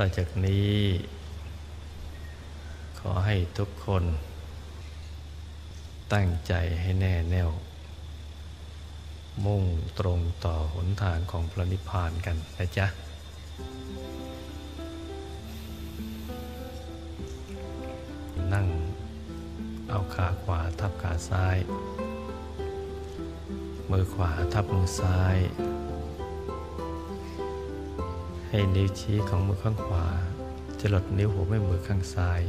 ต่อจากนี้ ขอให้ทุกคน ตั้งใจให้แน่แน่ว มุ่งตรงต่อหนทางของพระนิพพานกันนะจ๊ะนั่งเอาขาขวาทับขาซ้าย มือขวาทับมือซ้าย ให้นิ้วชี้ของมือข้างขวาจะหลดนิ้วหัวแม่มือข้างซ้าย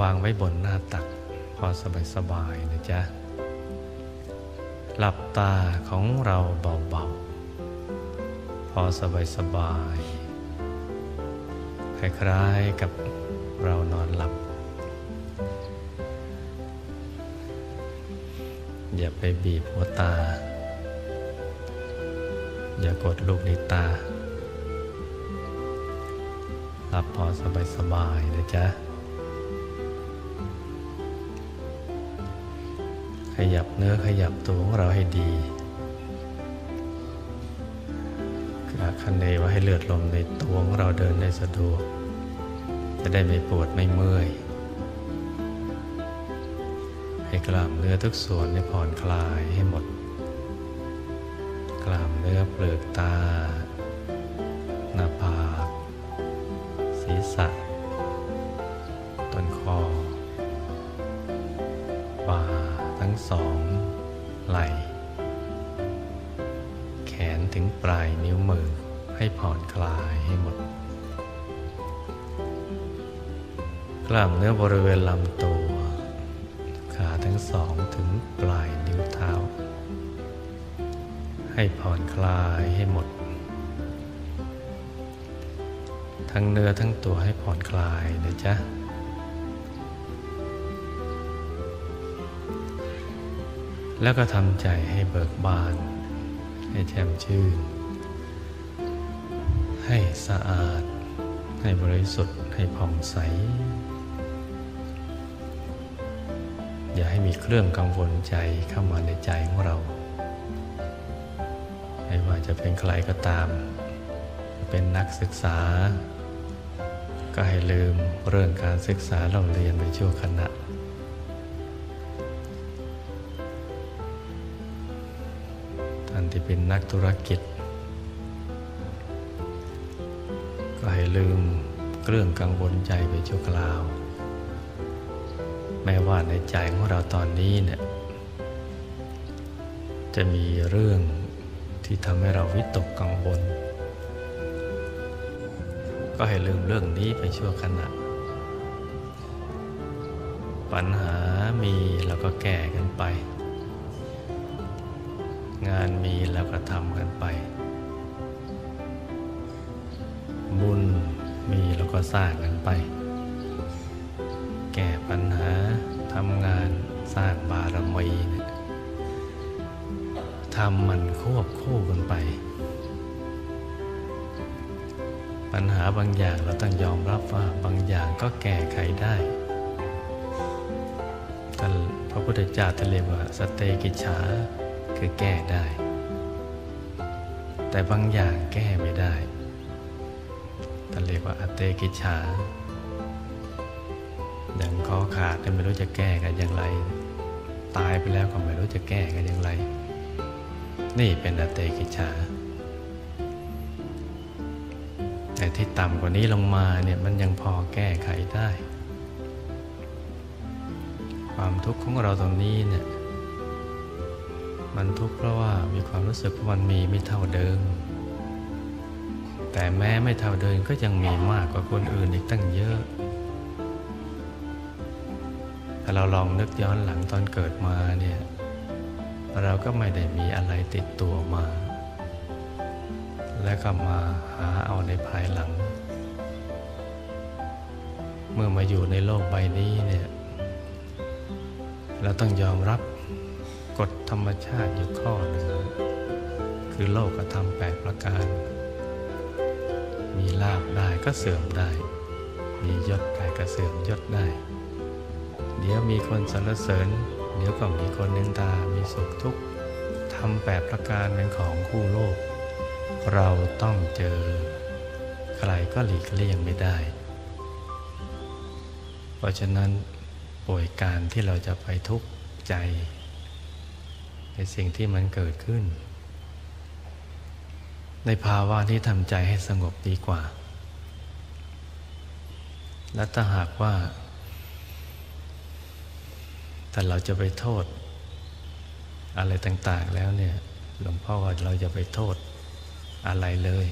วางไว้บนหน้าตักพอสบายๆนะจ๊ะ หลับตาของเราเบาๆ พอสบายๆคล้ายๆกับเรานอนหลับ อย่าไปบีบหัวตา อย่ากดลูกในตา หลับพอสบายๆนะจ๊ะ ขยับเนื้อขยับตัวของเราให้ดีกะคันเนว่าให้เลือดลมในตัวของเราเดินได้สะดวก จะได้ไม่ปวดไม่เมื่อย ให้กล้ามเนื้อทุกส่วนได้ผ่อนคลายให้หมด กล้ามเนื้อเปลือกตา กล้ามเนื้อบริเวณลำตัว ขาทั้งสองถึงปลายนิ้วเท้า ให้ผ่อนคลายให้หมด ทั้งเนื้อทั้งตัวให้ผ่อนคลายนะจ๊ะแล้วก็ทำใจให้เบิกบาน ให้แจ่มชื่น ให้สะอาด ให้บริสุทธิ์ ให้ผ่องใส อย่าให้มีเครื่องกังวลใจเข้ามาในใจของเรา ไม่ว่าจะเป็นใครก็ตาม เป็นนักศึกษา ก็ให้ลืมเรื่องการศึกษาเราเรียนไปชั่วขณะท่านที่เป็นนักธุรกิจ ก็ให้ลืมเรื่องกังวลใจไปชั่วคราว ม้ว่าในใจของเราตอนนี้เนี่ยจะมีเรื่องที่ทำให้เราวิตกกังวล ก็ให้ลืมเรื่องนี้ไปชั่วขณะ ปัญหามีเราก็แก้กันไป งานมีแล้วก็ทำกันไป บุญมีแล้วก็สร้างกันไป ก้ปัญหาทำงานสร้างบารมีเนี่ยทำมันควบคู่กันไป ปัญหาบางอย่างเราต้องยอมรับว่าบางอย่างก็แก้ไขได้ท่านพระพุทธเจ้าท่านเรียกว่าสเตกิจฉาคือแก้ได้ แต่บางอย่างแก้ไม่ได้ท่านเรียกว่าอเตกิจฉา ขาดแต่ไม่รู้จะแก้กันอย่างไร ตายไปแล้วก็ไม่รู้จะแก้กันอย่างไร นี่เป็นอเตกิจฉาแต่ที่ต่ำกว่านี้ลงมาเนี่ยมันยังพอแก้ไขได้ ความทุกข์ของเราตรงนี้เนี่ยมันทุกข์เพราะว่ามีความรู้สึกว่ามันมีไม่เท่าเดิม แต่แม้ไม่เท่าเดิมก็ยังมีมากกว่าคนอื่นอีกตั้งเยอะ ถ้าเราลองนึกย้อนหลังตอนเกิดมาเนี่ยเราก็ไม่ได้มีอะไรติดตัวมา และก็มาหาเอาในภายหลัง เมื่อมาอยู่ในโลกใบนี้เนี่ยเราต้องยอมรับกฎธรรมชาติอยู่ข้อหนึ่งคือโลกธรรมแปดประการ มีลาบได้ก็เสื่อมได้ มียศได้ก็เสื่อมยศได้ เดี๋ยวมีคนสรรเสริญ เดี๋ยวก็มีคนนินทามีสุขทุกข์ทำแปดประการเป็นของคู่โลก เราต้องเจอ ใครก็หลีกเลี่ยงไม่ได้ เพราะฉะนั้นป่วยการที่เราจะไปทุกข์ใจ ในสิ่งที่มันเกิดขึ้น ในภาวะที่ทำใจให้สงบดีกว่า และถ้าหากว่า แต่เราจะไปโทษ อะไรต่างๆแล้วเนี่ย หลวงพ่อว่าเราจะไปโทษอะไรเลย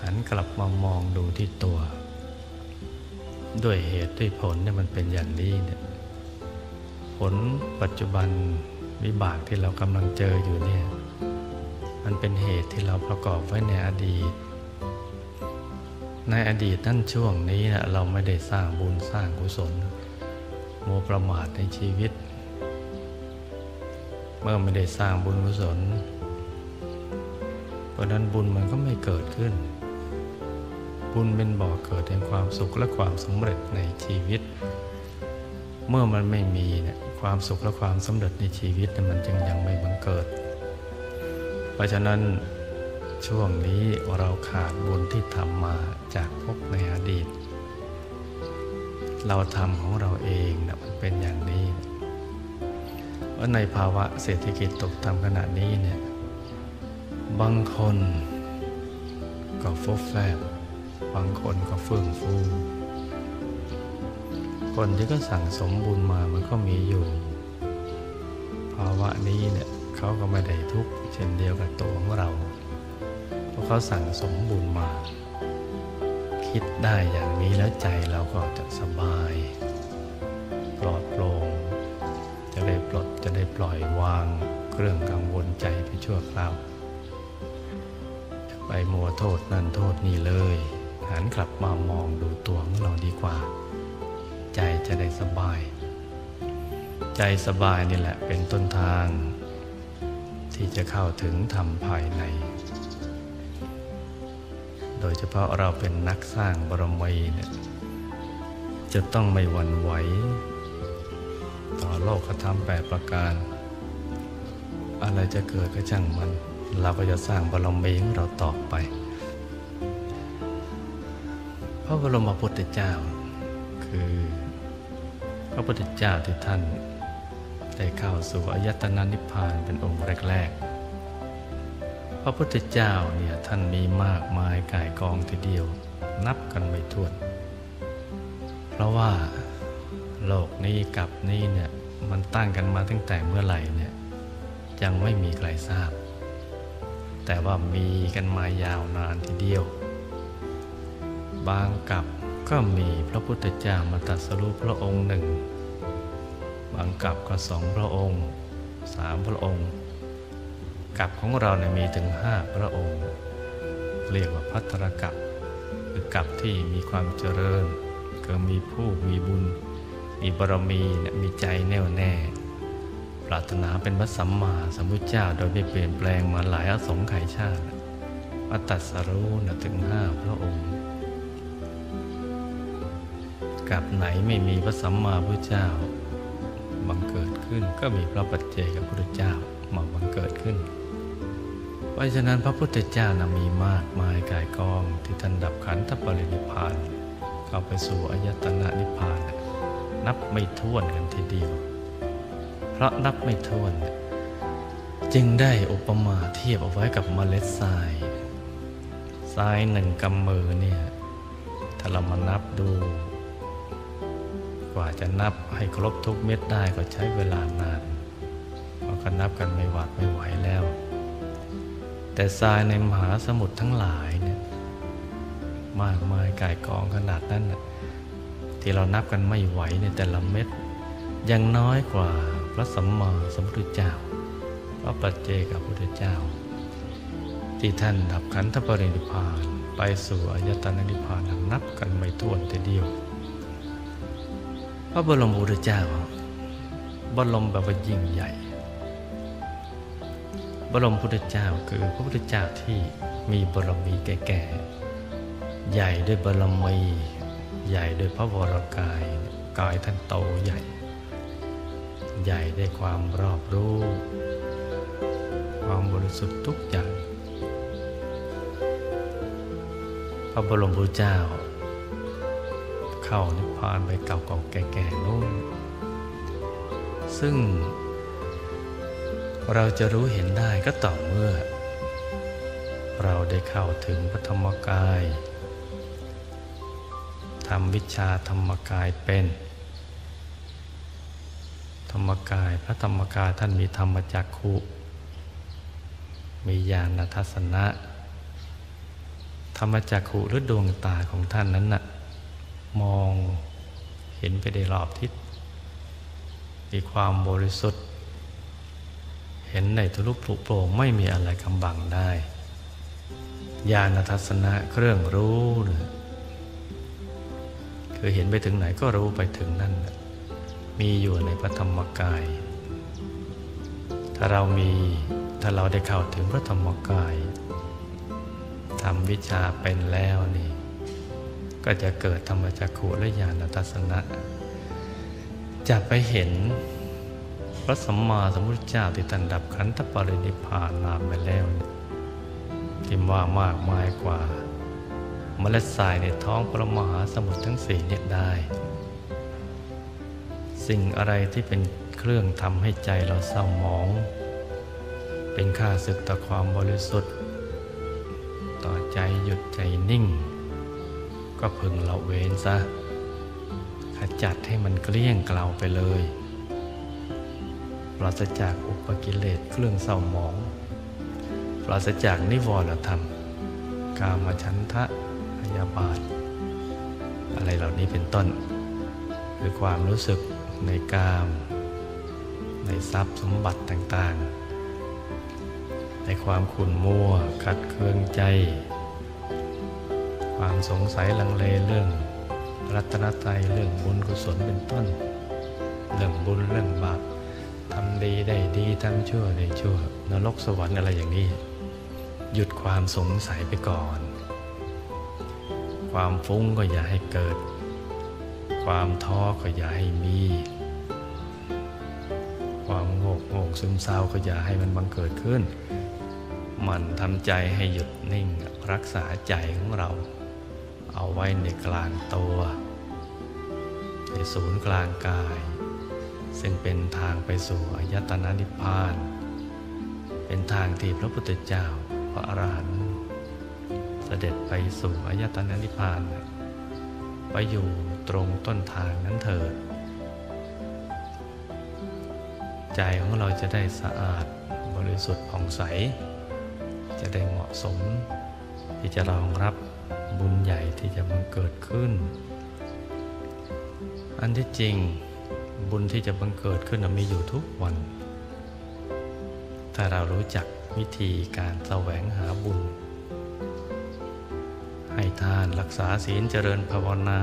หันกลับมามองดูที่ตัว ด้วยเหตุด้วยผลเนี่ยมันเป็นอย่างนี้เนี่ยผลปัจจุบันวิบากที่เรากำลังเจออยู่เนี่ย มันเป็นเหตุที่เราประกอบไว้ในอดีต ในอดีตนั่นช่วงนี้นะเราไม่ได้สร้างบุญสร้างกุศล โมประมาทในชีวิต เมื่อไม่ได้สร้างบุญกุศลเพราะนั้นบุญมันก็ไม่เกิดขึ้น บุญเป็นบ่อเกิดแห่งความสุขและความสำเร็จในชีวิต เมื่อมันไม่มีเนี่ยความสุขและความสำเร็จในชีวิตมันจึงยังไม่บังเกิด เพราะฉะนั้นช่วงนี้เราขาดบุญที่ทำมาจากพบในอดีต เราทำของเราเองนะมันเป็นอย่างนี้ว่าในภาวะเศรษฐกิจตกต่ำขนาดนี้เนี่ยบางคนก็ฟุบแฟบบางคนก็เฟื่องฟู คนที่ก็สั่งสมบุญมามันก็มีอยู่ ภาวะนี้เนี่ยเขาก็ไม่ได้ทุกข์เช่นเดียวกับตัวของเรา เพราะเขาสั่งสมบุญมา คิดได้อย่างนี้แล้วใจเราก็จะสบาย ปลอดโปร่งจะได้ปลดจะได้ปล่อยวางเครื่องกังวลใจไปชั่วคราวไปมัวโทษนั่นโทษนี่เลย หันกลับมามองดูตัวของเราดีกว่า ใจจะได้สบาย ใจสบายนี่แหละเป็นต้นทาง ที่จะเข้าถึงธรรมภายใน โดยเฉพาะเราเป็นนักสร้างบรมีเนี่ยจะต้องไม่หวั่นไหว ต่อโลกธรรมแปดประการ อะไรจะเกิดก็ช่างมัน เราก็จะสร้างบารมีของเราต่อไป พระบรมพุทธเจ้า คือพระพุทธเจ้าที่ท่านได้เข้าสู่อายตนะนิพพานเป็นองค์แรกๆ พระพุทธเจ้าเนี่ยท่านมีมากมายกายกองทีเดียว นับกันไม่ถ้วน เพราะว่าโลกนี้กับนี้เนี่ยมันตั้งกันมาตั้งแต่เมื่อไหร่เนี่ยยังไม่มีใครทราบ แต่ว่ามีกันมายาวนานทีเดียว บางกับก็มีพระพุทธเจ้ามาตัดสรุปพระองค์หนึ่ง บางกับก็สองพระองค์สามพระองค์ กับของเราเนี่ยมีถึงห้าพระองค์ เรียกว่าพัทรกับคือ กับที่มีความเจริญก็มีผู้มีบุญ มีบารมีเนี่ยมีใจแน่วแน่ ปรารถนาเป็นพระสัมมาสัมพุทธเจ้าโดยไม่เปลี่ยนแปลงมาหลายอสงไขยชาติมาตัดสรู้นะถึงห้าพระองค์กับไหนไม่มีพระสัมมาพุทธเจ้าบังเกิดขึ้นก็มีพระปัจเจกพระพุทธเจ้ามาบังเกิดขึ้น ราะฉะนั้นพระพุทธเจ้านะมีมากมายกายกองที่ท่านดับขันธปรินิพานเข้าไปสู่อายตนะนิพพาน นับไม่ถ้วนกันทีเดียว เพราะนับไม่ถ้วน จึงได้อุปมาเทียบเอาไว้กับเมล็ดทรายทรายหนึ่งกำมือเนี่ยถ้าเรามานับดู กว่าจะนับให้ครบทุกเม็ดได้ก็ใช้เวลานานเพราะก็นับกันไม่หวัดไม่ไหวแล้ว แต่ทรายในมหาสมุทรทั้งหลายเนี่ยมากมายกายกองขนาดนั้นที่เรานับกันไม่ไหวในแต่ละเม็ดยังน้อยกว่าพระสัมมาสัมพุทธเจ้า พระปัจเจกับพุทธเจ้า ที่ท่านดับขันธปรินิพานไปสู่อายตนะนิพพานนับกันไม่ถ้วนแต่เดียว พระบรมพุทธเจ้าบรมแบบว่ายิ่งใหญ่ บรมพุทธเจ้าคือพระพุทธเจ้าที่มีบรมีแก่ๆ ใหญ่ด้วยบรมี ใหญ่ด้วยพระวรกาย กายท่านโตใหญ่ ใหญ่ได้ความรอบรู้ ความบริสุทธิ์ทุกอย่าง พระบรมพุทธเจ้า เข้านิพพานไปเก่าๆแก่ๆนู่นซึ่ง เราจะรู้เห็นได้ก็ต่อเมื่อ เราได้เข้าถึงพระธรรมกายทำวิชาธรรมกายเป็น ธรรมกายพระธรรมกายท่านมีธรรมจักขุมีญาณทัศนะ ธรรมจักขุหรือดวงตาของท่านนั้นน่ะมองเห็นไปได้รอบทิศมีความบริสุทธิ์ เห็นในทุลุปลุโปร่งไม่มีอะไรกำบังได้ญาณทัศนะเครื่องรู้นี่ยคือเห็นไปถึงไหนก็รู้ไปถึงนั่นมีอยู่ในพระธรรมกาย ถ้าเรามีถ้าเราได้เข้าถึงพระธรรมกายทำวิชาเป็นแล้วนี่ ก็จะเกิดธรรมจักขุและญาณทัศนะจะไปเห็น พระสัมมาสัมพุทธเจ้าที่ตันดับขันธปรินิพพานนามไปแล้วที่ว่ามากมายกว่า เมล็ดทรายในท้องพระมหาสมุทรทั้งสี่เนี่ยได้ สิ่งอะไรที่เป็นเครื่องทำให้ใจเราเศร้าหมอง เป็นค่าศึกต่อความบริสุทธิ์ ต่อใจหยุดใจนิ่ง ก็พึงละเว้นซะขจัดให้มันเกลี้ยงเกลาไปเลย ราศจากอุปกิเลสเครื่องเศร้าหมอง ปราศจากนิวรธรรม กามฉันทะพยาบาท อะไรเหล่านี้เป็นต้น คือความรู้สึกในกาม ในทรัพย์สมบัติต่างๆ ในความขุ่นมัวขัดเคืองใจ ความสงสัยลังเลเรื่อง รัตนตรัยเรื่องบุญกุศลเป็นต้น เรื่องบุญเรื่องบาป ดีได้ดีทำชั่วได้ชั่วนรกสวรรค์อะไรอย่างนี้ หยุดความสงสัยไปก่อน ความฟุ้งก็อย่าให้เกิด ความท้อก็อย่าให้มี ความโงกโงกซึมเศร้าก็อย่าให้มันบังเกิดขึ้น มันทำใจให้หยุดนิ่งรักษาใจของเรา เอาไว้ในกลางตัว ในศูนย์กลางกาย ซึ่งเป็นทางไปสู่อายตนะนิพพาน เป็นทางที่พระพุทธเจ้าพระอรหันต์เสด็จไปสู่อายตนะนิพพาน ไปอยู่ตรงต้นทางนั้นเถิด ใจของเราจะได้สะอาดบริสุทธิ์ผ่องใส จะได้เหมาะสม ที่จะรองรับบุญใหญ่ที่จะมันเกิดขึ้น อันที่จริง บุญที่จะบังเกิดขึ้นมีอยู่ทุกวัน ถ้าเรารู้จักวิธีการแสวงหาบุญ ให้ทานรักษาศีลเจริญภาวนา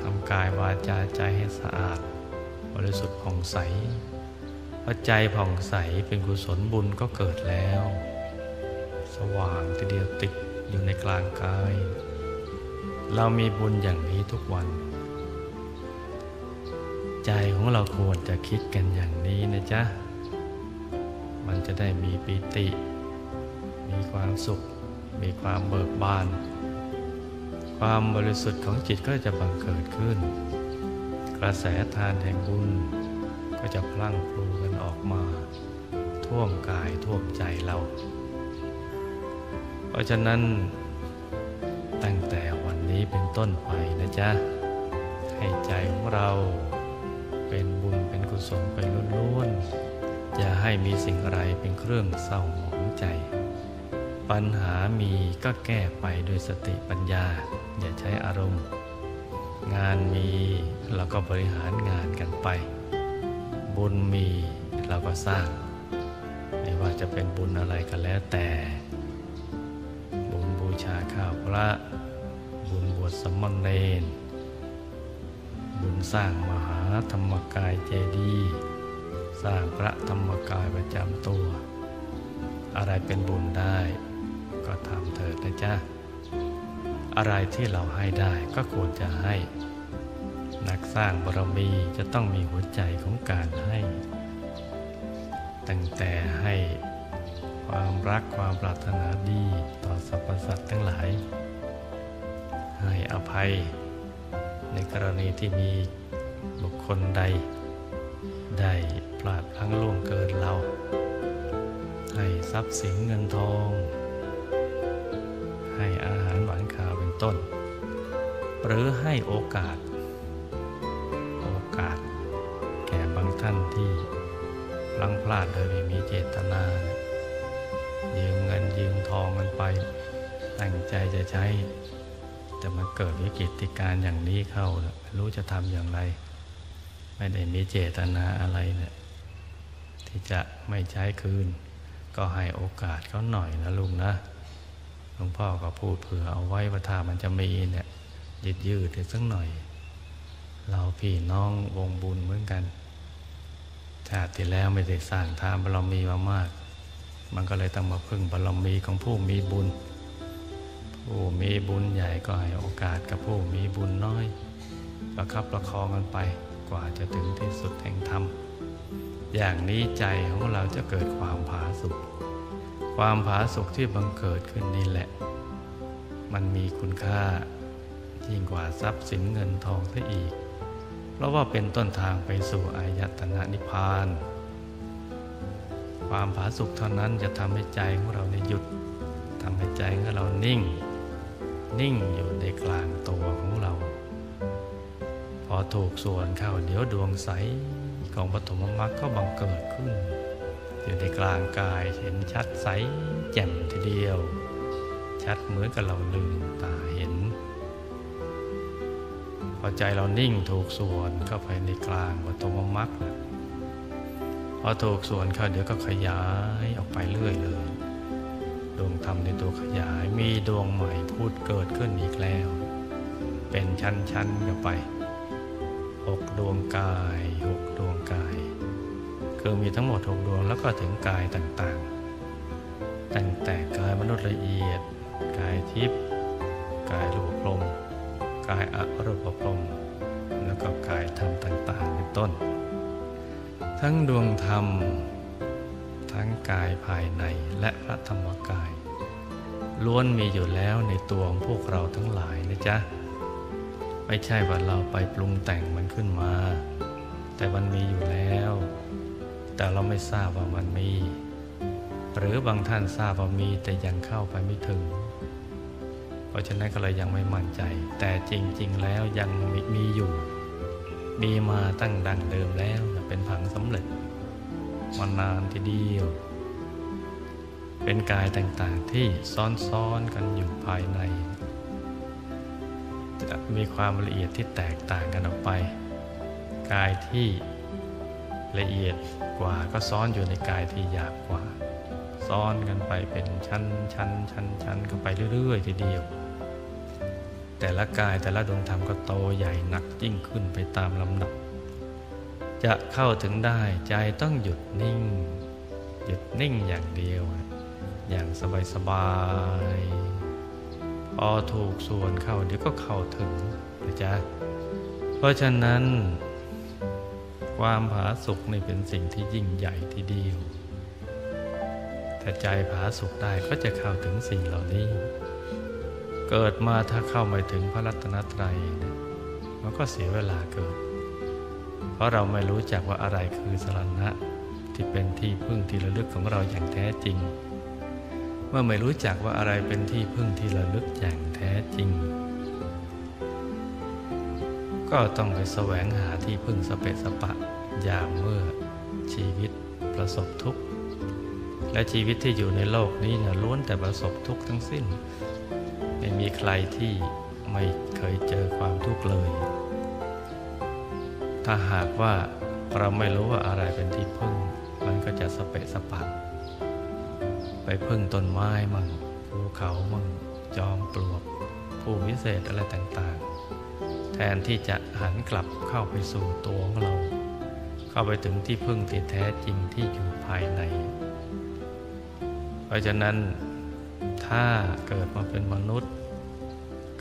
ทำกายวาจาใจให้สะอาด บริสุทธิ์ผ่องใสพอใจผ่องใสเป็นกุศลบุญก็เกิดแล้ว สว่างทีเดียวติดอยู่ในกลางกาย เรามีบุญอย่างนี้ทุกวัน ใจของเราควรจะคิดกันอย่างนี้นะจ๊ะ มันจะได้มีปิติ มีความสุข มีความเบิกบาน ความบริสุทธิ์ของจิตก็จะบังเกิดขึ้น กระแสทานแห่งบุญก็จะพลั่งพลูกันออกมา ท่วมกายท่วมใจเรา เพราะฉะนั้น ตั้งแต่วันนี้เป็นต้นไปนะจ๊ะ ให้ใจของเรา เป็นบุญเป็นกุศลไปล้วนๆอย่าให้มีสิ่งอะไรเป็นเครื่องเศร้าหมองใจ ปัญหามีก็แก้ไปโดยสติปัญญา อย่าใช้อารมณ์ งานมีเราก็บริหารงานกันไป บุญมีเราก็สร้าง ไม่ว่าจะเป็นบุญอะไรก็แล้วแต่ บุญบูชาข้าวพระบุญบวชสมณเณรบุญสร้างมหา ธรรมกายเจดีย์สร้างพระธรรมกายประจำตัว อะไรเป็นบุญได้ ก็ทำเถิดนะจ๊ะ อะไรที่เราให้ได้ก็ควรจะให้ นักสร้างบารมีจะต้องมีหัวใจของการให้ ตั้งแต่ให้ความรักความปรารถนาดีต่อสรรพสัตว์ทั้งหลาย ให้อภัยในกรณีที่มี บุคคลใด ได้พลาดพลั้งล่วงเกินเรา ให้ทรัพย์สินเงินทอง ให้อาหารหวานข้าวเป็นต้น หรือให้โอกาส โอกาส แก่บางท่านที่พลังพลาดโดยไม่มีเจตนายืมเงินยืมทองกันไป ตั้งใจจะใช้ แต่มันเกิดวิกฤติการณ์อย่างนี้เข้า รู้จะทำอย่างไร ไม่ได้มีเจตนาอะไรเนี่ยที่จะไม่ใช้คืน ก็ให้โอกาสเขาหน่อยนะลุงนะหลวงพ่อก็พูดเผื่อเอาไว้ว่าถ้ามันจะมีเนี่ยยืดยืดสักหน่อย เราพี่น้องวงบุญเหมือนกันชาติที่แล้วไม่ได้สร้างทานบารมีมามาก มันก็เลยต้องมาพึ่งบารมีของผู้มีบุญ ผู้มีบุญใหญ่ก็ให้โอกาสกับผู้มีบุญน้อย ประคับประคองกันไป กว่าจะถึงที่สุดแห่งธรรม อย่างนี้ใจของเราจะเกิดความผาสุกความผาสุกที่บังเกิดขึ้นนี่แหละ มันมีคุณค่ายิ่งกว่าทรัพย์สินเงินทองซะอีก เพราะว่าเป็นต้นทางไปสู่อายตนะนิพพาน ความผาสุกเท่านั้นจะทำให้ใจของเราในหยุดทำให้ใจของเรานิ่ง นิ่งอยู่ในกลางตัวข องเราพอถูกส่วนเข้าเดี๋ยวดวงใสของปฐมมรรคก็บังเกิดขึ้น อยู่ในกลางกายเห็นชัดใสแจ่มทีเดียว ชัดเหมือนกับเราลืมตาเห็น พอใจเรานิ่งถูกส่วนเข้าไปในกลางปฐมมรรคพอถูกส่วนเข้าเดี๋ยวก็ขยายออกไปเรื่อยเลยดวงธรรมในตัวขยายมีดวงใหม่พูดเกิดขึ้นอีกแล้ว เป็นชั้นๆกันไป หกดวงกายหกดวงกาย คือมีทั้งหมดหกดวงแล้วก็ถึงกายต่างๆ ตั้งแต่กายมนุษย์ละเอียด กายทิพย์กายรูปพรหมกายอรูปพรหมแล้วก็กายธรรมต่างๆ เป็นต้น ทั้งดวงธรรม ทั้งกายภายในและพระธรรมกาย ล้วนมีอยู่แล้วในตัวของพวกเราทั้งหลายนะจ๊ะ ไม่ใช่ว่าเราไปปรุงแต่งมันขึ้นมา แต่มันมีอยู่แล้ว แต่เราไม่ทราบว่ามันมี หรือบางท่านทราบว่ามีแต่ยังเข้าไปไม่ถึง เพราะฉะนั้นก็เลยยังไม่มั่นใจ แต่จริง ๆ แล้วยังมีมีอยู่ มีมาตั้งดังเดิมแล้วเป็นผังสำเร็จมานานทีเดียว เป็นกายต่างๆที่ซ้อนๆกันอยู่ภายใน มีความละเอียดที่แตกต่างกันออกไป กายที่ละเอียดกว่าก็ซ้อนอยู่ในกายที่หยาบกว่า ซ้อนกันไปเป็นชั้นชั้นชั้นชั้นกันไปเรื่อยๆ ทีเดียว แต่ละกายแต่ละดวงธรรมก็โตใหญ่หนักยิ่งขึ้นไปตามลำดับ จะเข้าถึงได้ใจต้องหยุดนิ่ง หยุดนิ่งอย่างเดียว อย่างสบายๆ พอถูกส่วนเข้าเดี๋ยวก็เข้าถึงนะจ๊ะ เพราะฉะนั้น ความผาสุกนี่เป็นสิ่งที่ยิ่งใหญ่ทีเดียวแต่ใจผาสุกได้ก็จะเข้าถึงสิ่งเหล่านี้ เกิดมาถ้าเข้าไม่ถึงพระรัตนตรัยเนี่ยมันก็เสียเวลาเกิด เพราะเราไม่รู้จักว่าอะไรคือสรณะที่เป็นที่พึ่งที่ระลึกของเราอย่างแท้จริง เมื่อไม่รู้จักว่าอะไรเป็นที่พึ่งที่ระลึกอย่างแท้จริง ก็ต้องไปแสวงหาที่พึ่งสเปะสปะ ยามเมื่อชีวิตประสบทุกข์ และชีวิตที่อยู่ในโลกนี้เนี่ยล้วนแต่ประสบทุกข์ทั้งสิ้น ไม่มีใครที่ไม่เคยเจอความทุกข์เลย ถ้าหากว่าเราไม่รู้ว่าอะไรเป็นที่พึ่ง มันก็จะสเปะสปะ ไปพึ่งต้นไม้มั่งภูเขามั่งจอมปลวก ผู้วิเศษอะไรต่างๆ แทนที่จะหันกลับเข้าไปสู่ตัวของเรา เข้าไปถึงที่พึ่งที่แท้จริงที่อยู่ภายใน เพราะฉะนั้นถ้าเกิดมาเป็นมนุษย์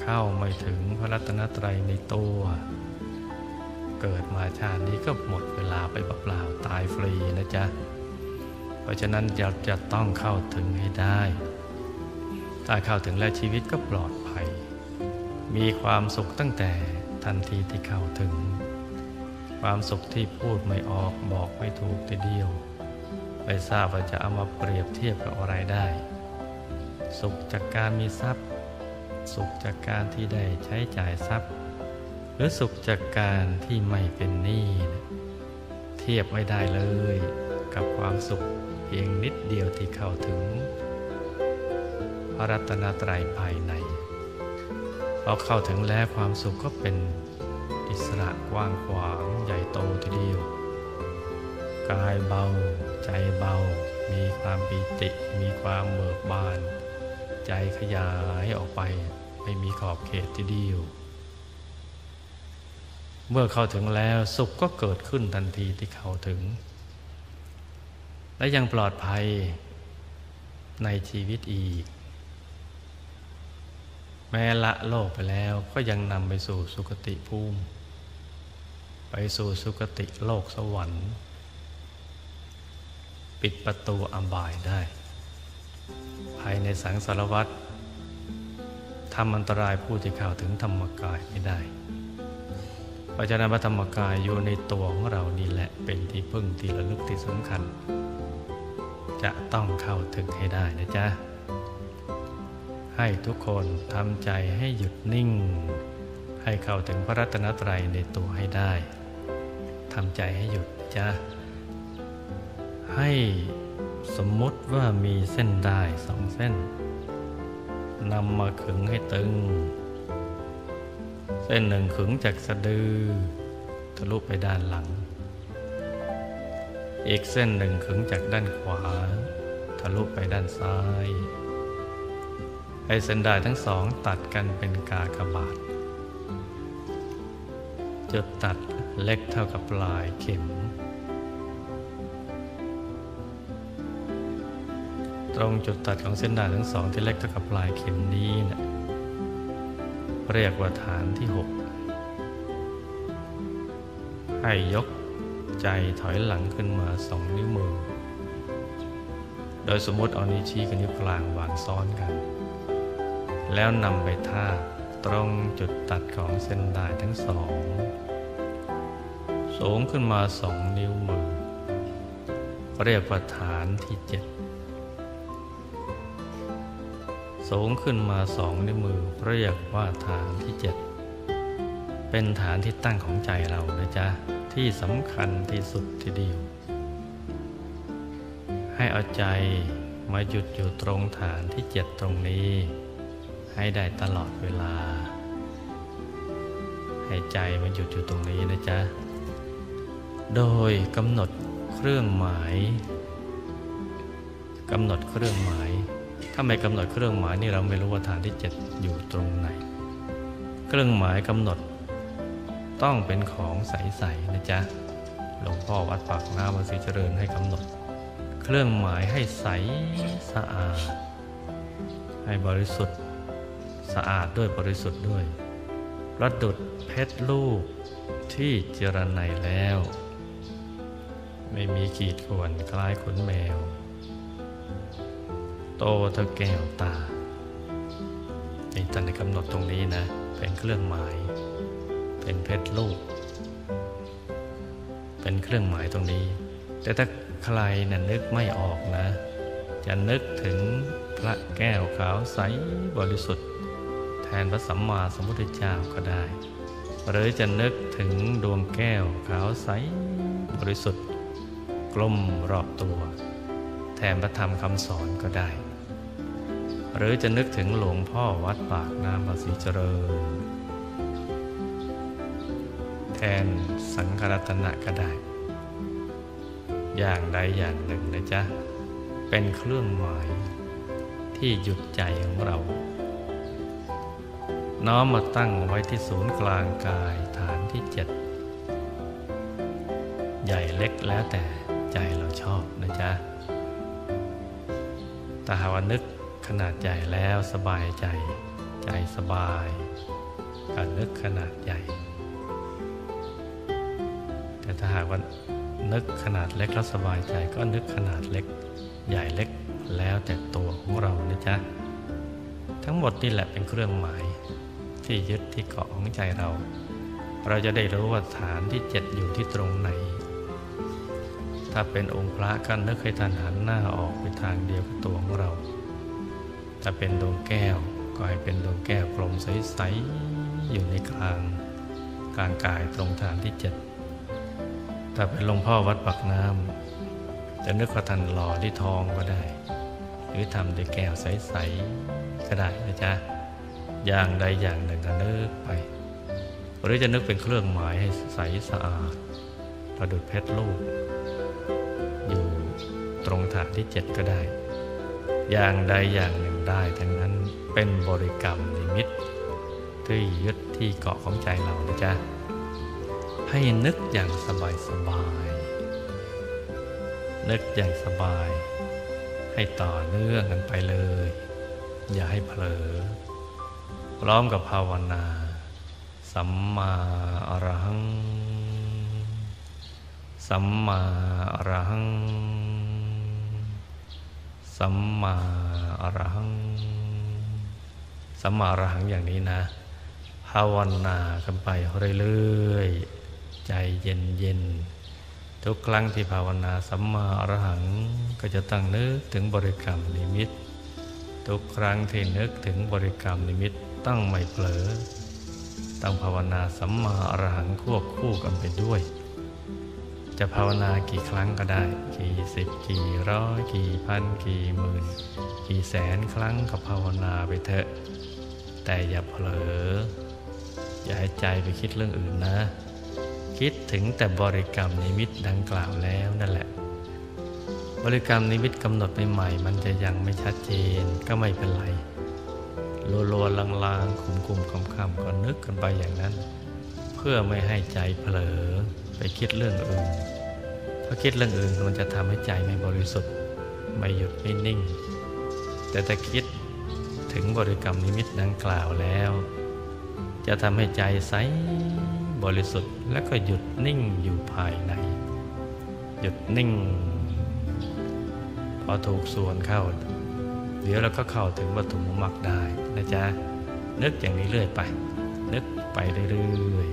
เข้าไม่ถึงพระรัตนตรัยในตัว เกิดมาชาตินี้ก็หมดเวลาไปเปล่าๆตายฟรีนะจ๊ะ เพราะฉะนั้นเราจะต้องเข้าถึงให้ได้ ถ้าเข้าถึงแล้วชีวิตก็ปลอดภัย มีความสุขตั้งแต่ทันทีที่เข้าถึง ความสุขที่พูดไม่ออกบอกไม่ถูกทีเดียว ไม่ทราบว่าจะเอามาเปรียบเทียบกับอะไรได้ สุขจากการมีทรัพย์ สุขจากการที่ได้ใช้จ่ายทรัพย์ หรือสุขจากการที่ไม่เป็นหนี้เทียบไม่ได้เลยกับความสุข พียงนิดเดียวที่เข้าถึง พระรัตนตรัยภายในพอเข้าถึงแล้วความสุขก็เป็นอิสระกว้างขวางใหญ่โตทีเดียว กายเบา ใจเบา มีความปิติ มีความเบิกบาน ใจขยายออกไปไม่มีขอบเขตทีเดียว เมื่อเข้าถึงแล้วสุขก็เกิดขึ้นทันทีที่เข้าถึง และยังปลอดภัยในชีวิตอีก แม้ละโลกไปแล้วก็ยังนำไปสู่สุคติภูมิ ไปสู่สุคติโลกสวรรค์ ปิดประตูอบายได้ ภายในสังสารวัตรทำอันตรายผู้ที่ข้าวถึงธรรมกายไม่ได้พระเจ้าพระธรรมกายอยู่ในตัวของเรานี่แหละเป็นที่พึ่งที่ระลึกที่สำคัญ จะต้องเข้าถึงให้ได้นะจ๊ะ ให้ทุกคนทำใจให้หยุดนิ่ง ให้เข้าถึงพระรัตนตรัยในตัวให้ได้ทำใจให้หยุดจ้ะให้สมมติว่ามีเส้นได้สองเส้นนำมาขึงให้ตึง เส้นหนึ่งขึงจากสะดือทะลุไปด้านหลัง อีกเส้นหนึ่งขึงจากด้านขวา ทะลุไปด้านซ้าย ให้เส้นได้ทั้งสองตัดกันเป็นกากบาท จุดตัดเล็กเท่ากับปลายเข็ม ตรงจุดตัดของเส้นด้ทั้งสองที่เล็กเท่ากับปลายเข็มนี้นะเรียกว่าฐานที่หกให้ยก ใจถอยหลังขึ้นมาสองนิ้วมือ โดยสมมติเอานิ้วชี้กับนิ้วกลางวางซ้อนกัน แล้วนำไปท่าตรงจุดตัดของเส้นด้ายทั้งสอง สูงขึ้นมาสองนิ้วมือ เรียกว่าฐานที่เจ็ดสูงขึ้นมาสองนิ้วมือเรียกว่าฐานที่เจ็ดเป็นฐานที่ตั้งของใจเรานะจ๊ะ ที่สำคัญที่สุดทีเดียว ให้เอาใจมาหยุดอยู่ตรงฐานที่เจ็ดตรงนี้ ให้ได้ตลอดเวลา ให้ใจมันหยุดอยู่ตรงนี้นะจ๊ะ โดยกำหนดเครื่องหมายกำหนดเครื่องหมาย ถ้าไม่กำหนดเครื่องหมายนี่เราไม่รู้ว่าฐานที่เจ็ดอยู่ตรงไหน เครื่องหมายกำหนด ต้องเป็นของใสๆนะจ๊ะ หลวงพ่อวัดปากน้ำวัดศรีเจริญให้กำหนด เครื่องหมายให้ใสสะอาด ให้บริสุทธิ์สะอาดด้วยบริสุทธิ์ด้วยประดุดเพชรลูกที่เจรไนแล้ว ไม่มีขีดข่วนคล้ายขนแมว โตเท่าแก้วตานี่ท่านในกำหนดตรงนี้นะ เป็นเครื่องหมาย เป็นเพชรลูก เป็นเครื่องหมายตรงนี้ แต่ถ้าใครน่ะนึกไม่ออกนะ จะนึกถึงพระแก้วขาวใสบริสุทธิ์ แทนพระสัมมาสัมพุทธเจ้าก็ได้ หรือจะนึกถึงดวงแก้วขาวใสบริสุทธิ์ กลมรอบตัว แทนพระธรรมคำสอนก็ได้ หรือจะนึกถึงหลวงพ่อวัดปากน้ำภาษีเจริญ นสังฆรัตนะก็ได้ อย่างใดอย่างหนึ่งนะจ๊ะ เป็นเครื่องหมายที่หยุดใจของเรา น้อมมาตั้งไว้ที่ศูนย์กลางกายฐานที่เจ็ดใหญ่เล็กแล้วแต่ใจเราชอบนะจ๊ะแต่หากว่านึกขนาดใหญ่แล้วสบายใจ ใจสบายการนึกขนาดใหญ่ ถ้าหากว่านึกขนาดเล็กแล้วสบายใจก็นึกขนาดเล็ก ใหญ่เล็กแล้วแต่ตัวของเรานะจ๊ะทั้งหมดนี่แหละเป็นเครื่องหมายที่ยึดที่เกาะของใจเรา เราจะได้รู้ว่าฐานที่เจ็ดอยู่ที่ตรงไหน ถ้าเป็นองค์พระก็นึกให้ท่านหันหน้าออกไปทางเดียวกับตัวของเรา ถ้าเป็นดวงแก้วก็ให้เป็นดวงแก้วกลมใสๆอยู่ในกลางกลางกายตรงฐานที่เจ็ด ถ้าเป็นหลวงพ่อวัดปักน้ำจะนึกว่าท่านหล่อที่ทองก็ได้ หรือทำด้วยแก้วใสๆก็ได้นะจ๊ะอย่างใดอย่างหนึ่งก็นึกไป หรือจะนึกเป็นเครื่องหมายให้ใสสะอาดประดุดเพชรลูก อยู่ตรงฐานที่เจ็ดก็ได้ อย่างใดอย่างหนึ่งได้ ทั้งนั้นเป็นบริกรรมนิมิตที่ยึดที่เกาะของใจเรานะจ๊ะ ให้นึกอย่างสบายสบาย นึกอย่างสบาย ให้ต่อเนื่องกันไปเลย อย่าให้เผลอ พร้อมกับภาวนา สัมมาอรหัง สัมมาอรหัง สัมมาอรหัง สัมมาอรหังอย่างนี้นะภาวนากันไปเรื่อยๆ ใจเย็นๆทุกครั้งที่ภาวนาสัมมาอรหังก็จะตั้งนึกถึงบริกรรมนิมิต ทุกครั้งที่นึกถึงบริกรรมนิมิตตั้งไม่เผลอต้องภาวนาสัมมาอรหังควบคู่กันไปด้วย จะภาวนากี่ครั้งก็ได้ กี่สิบกี่ร้อยกี่พันกี่หมื่น กี่แสนครั้งก็ภาวนาไปเถอะ แต่อย่าเผลอ อย่าให้ใจไปคิดเรื่องอื่นนะ คิดถึงแต่บริกรรมนิมิตดังกล่าวแล้วนั่นแหละ บริกรรมนิมิตกำหนดใหม่ๆมันจะยังไม่ชัดเจนก็ไม่เป็นไรโลัวๆลางๆ คุมๆคำๆก็นึกกันไปอย่างนั้น เพื่อไม่ให้ใจเผลอไปคิดเรื่องอื่นเพราะคิดเรื่องอื่นมันจะทำให้ใจไม่บริสุทธิ์ ไม่หยุดไม่นิ่ง แต่ถ้าคิดถึงบริกรรมนิมิตดังกล่าวแล้ว จะทำให้ใจใส บริสุทธิ์ และก็หยุดนิ่งอยู่ภายใน หยุดนิ่ง พอถูกส่วนเข้า เดี๋ยวเราก็เข้าถึงวัตถุมุมักได้นะจ๊ะนึกอย่างนี้เรื่อยไป นึกไปเรื่อย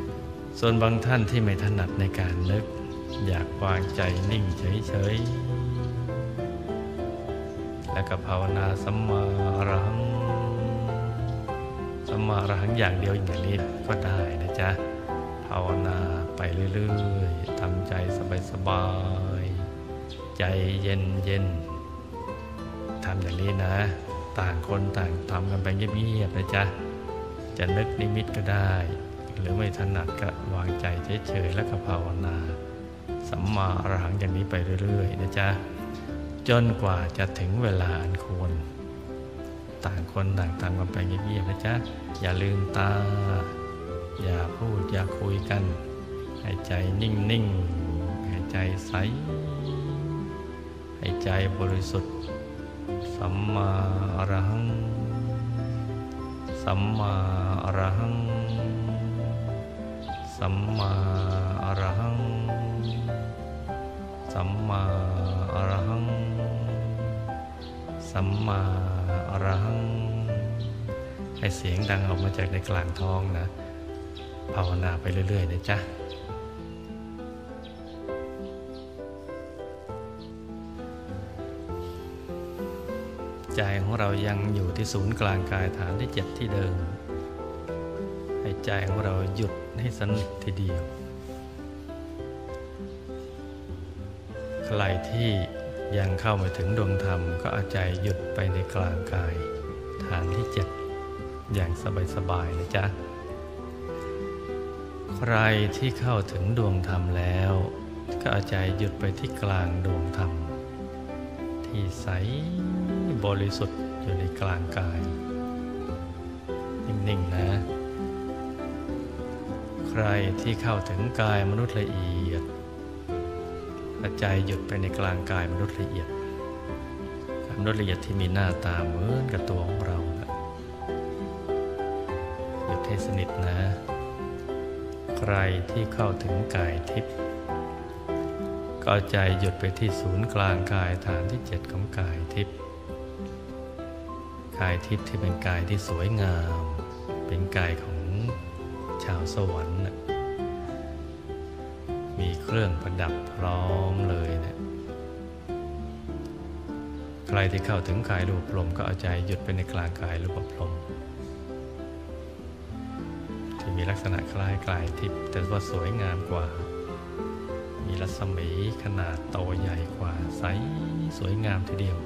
ๆส่วนบางท่านที่ไม่ถนัดในการนึก อยากวางใจนิ่งเฉยๆแล้วก็ภาวนาสัมมาอรหังสัมมาอรหังอย่างเดียวอย่างนี้ก็ได้นะ จ๊ะภาวนาไปเรื่อยๆทำใจสบายๆ ใจเย็นๆทำอย่างนี้นะ ต่างคนต่างทำกันไปเงียบๆนะจ๊ะ จะนึกนิมิตก็ได้ หรือไม่ถนัดก็วางใจเฉยๆแล้วก็ภาวนา สัมมาอรหังอย่างนี้ไปเรื่อยๆนะจ๊ะ จนกว่าจะถึงเวลาอันควรต่างคนต่างทำกันไปเงียบๆนะจ๊ะ อย่าลืมตา อย่าพูดอย่าคุยกัน ให้ใจนิ่งๆ ให้ใจใส ให้ใจบริสุทธิ์ สัมมาอรหัง สัมมาอรหัง สัมมาอรหัง สัมมาอรหัง สัมมาอรหัง ให้เสียงดังออกมาจากในกลางท้องนะ ภาวนาไปเรื่อยๆนะจ๊ะใจของเรายังอยู่ที่ศูนย์กลางกายฐานที่เจ็ดที่เดิม ให้ใจของเราหยุดให้สนิททีเดียว ใครที่ยังเข้าไม่ถึงดวงธรรมก็เอาใจหยุดไปในกลางกาย ฐานที่เจ็ดอย่างสบายๆนะจ๊ะ รที่เข้าถึงดวงธรรมแล้ว ก็เอาใจหยุดไปที่กลางดวงธรรม ที่ใสบริสุทธิ์อยู่ในกลางกาย นิ่งๆนะ ใครที่เข้าถึงกายมนุษย์ละเอียดเอาใจหยุดไปในกลางกายมนุษย์ละเอียดมนุษย์ละเอียดที่มีหน้าตาเหมือนกับตัวของเราหยุดให้สนิทนะ รที่เข้าถึงกายทิพย์ก็ใจหยุดไปที่ศูนย์กลางกายฐานที่เจ็ดของกายทิพย์กายทิพย์ที่เป็นกายที่สวยงาม เป็นกายของชาวสวรรค์มีเครื่องประดับพร้อมเลยเนะี่ยใครที่เข้าถึงกายรูปลมก็เอาใจหยุดไปในกลางกายรูปลม ลักษณะคล้ายกลายทิพย์แต่ว่าสวยงามกว่า มีรัศมีขนาดโตใหญ่กว่าใสสวยงามทีเดียว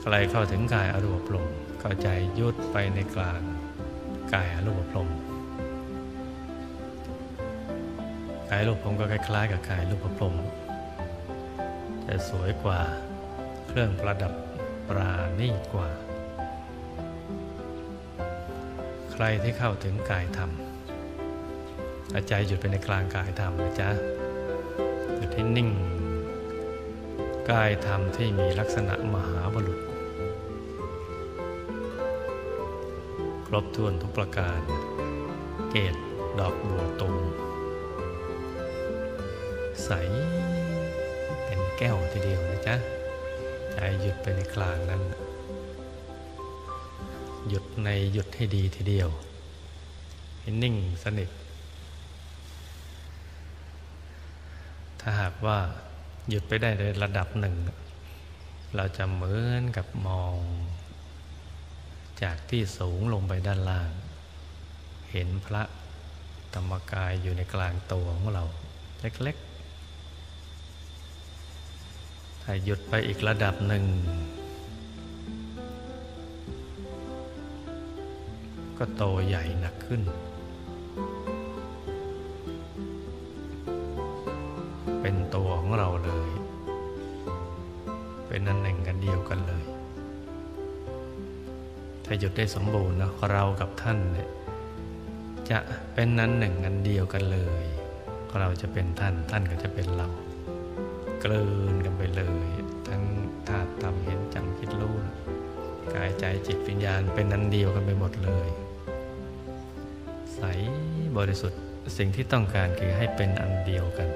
ใครเข้าถึงกายอรูปลมก็ใจยุดไปในกลางกายอรูปลมกายรูปพรมก็คล้ายๆ กับกายรูปพรมแต่สวยกว่าเครื่องประดับปราณีกว่า ใครที่เข้าถึงกายธรรมอาใจหยุดไปในกลางกายธรรมนะจ๊ะหยุดที่นิ่ง กายธรรมที่มีลักษณะมหาบุรุษ ครบถ้วนทุกประการ เกตดอกบัวตูมใสเป็นแก้วทีเดียวนะจ๊ะใจหยุดไปในกลางนั้น หยุดในหยุดให้ดีทีเดียวให้นิ่งสนิท ถ้าหากว่าหยุดไปได้ในระดับหนึ่ง เราจะเหมือนกับมอง จากที่สูงลงไปด้านล่าง เห็นพระธรรมกายอยู่ในกลางตัวของเรา เล็กๆ ถ้าหยุดไปอีกระดับหนึ่ง ก็โตใหญ่หนักขึ้น เป็นตัวของเราเลย เป็นนันหนึ่งกันเดียวกันเลย ถ้าหยุดได้สมบูรณ์นะเรากับท่านเนี่ยจะเป็นนั้นหนึ่งกันเดียวกันเลย เราจะเป็นท่านท่านก็จะเป็นเรา เกลืนกันไปเลย ทั้งธาตุธรรมเห็นจำคิดรู้กายใจจิตวิญญาณเป็นนันเดียวกันไปหมดเลย บริสุทธิ์สิ่งที่ต้องการคือให้เป็นอันเดียวกัน